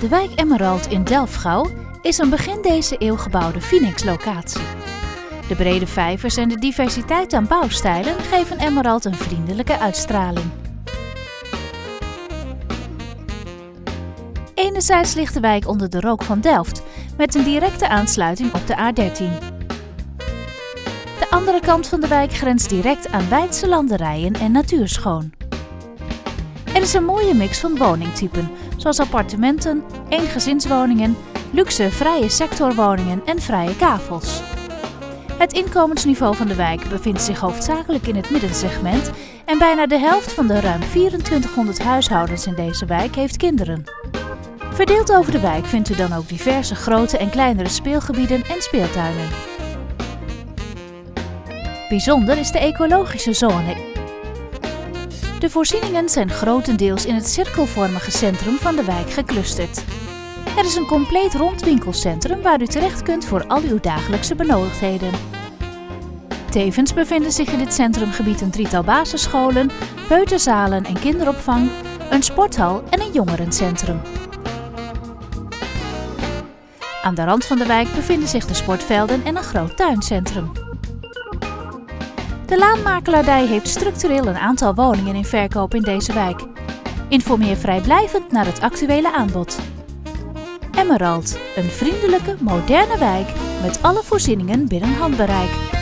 De wijk Emerald in Delfgauw is een begin deze eeuw gebouwde Phoenix-locatie. De brede vijvers en de diversiteit aan bouwstijlen geven Emerald een vriendelijke uitstraling. Enerzijds ligt de wijk onder de rook van Delft, met een directe aansluiting op de A13. De andere kant van de wijk grenst direct aan wijdse landerijen en natuurschoon. Er is een mooie mix van woningtypen, zoals appartementen, eengezinswoningen, luxe vrije sectorwoningen en vrije kavels. Het inkomensniveau van de wijk bevindt zich hoofdzakelijk in het middensegment en bijna de helft van de ruim 2400 huishoudens in deze wijk heeft kinderen. Verdeeld over de wijk vindt u dan ook diverse grote en kleinere speelgebieden en speeltuinen. Bijzonder is de ecologische zone. De voorzieningen zijn grotendeels in het cirkelvormige centrum van de wijk geclusterd. Er is een compleet rond winkelcentrum waar u terecht kunt voor al uw dagelijkse benodigdheden. Tevens bevinden zich in dit centrumgebied een drietal basisscholen, peuterzalen en kinderopvang, een sporthal en een jongerencentrum. Aan de rand van de wijk bevinden zich de sportvelden en een groot tuincentrum. De Laanmakelaardij heeft structureel een aantal woningen in verkoop in deze wijk. Informeer vrijblijvend naar het actuele aanbod. Emerald, een vriendelijke, moderne wijk met alle voorzieningen binnen handbereik.